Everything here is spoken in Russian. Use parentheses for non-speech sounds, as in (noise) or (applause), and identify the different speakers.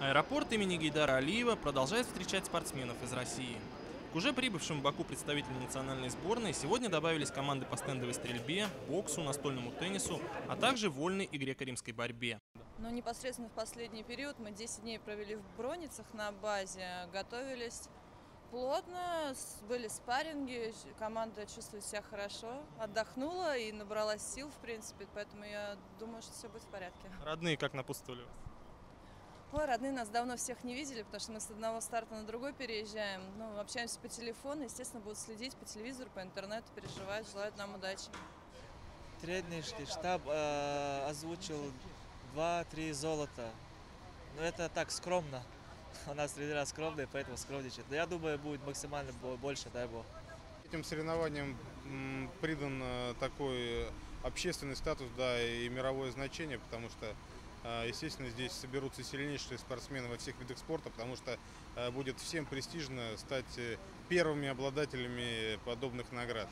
Speaker 1: Аэропорт имени Гейдара Алиева продолжает встречать спортсменов из России. К уже прибывшим в Баку представителям национальной сборной сегодня добавились команды по стендовой стрельбе, боксу, настольному теннису, а также вольной и греко-римской борьбе.
Speaker 2: Но непосредственно в последний период мы 10 дней провели в Броницах на базе, готовились плотно, были спарринги, команда чувствует себя хорошо, отдохнула и набралась сил, в принципе, поэтому я думаю, что все будет в порядке.
Speaker 1: Родные как напутствовали вас?
Speaker 2: Ой, родные нас давно всех не видели, потому что мы с одного старта на другой переезжаем. Ну, общаемся по телефону, естественно, будут следить по телевизору, по интернету, переживают, желают нам удачи.
Speaker 3: Тренерский штаб э, озвучил 2-3 золота. Но это так скромно. (laughs) У нас тренера скромные, поэтому скромничают. Но я думаю, будет максимально бо- больше, дай бог.
Speaker 4: Этим соревнованиям придан э, такой общественный статус, да, и мировое значение, потому что, естественно, здесь соберутся сильнейшие спортсмены во всех видах спорта, потому что э, будет всем престижно стать э, первыми обладателями подобных наград.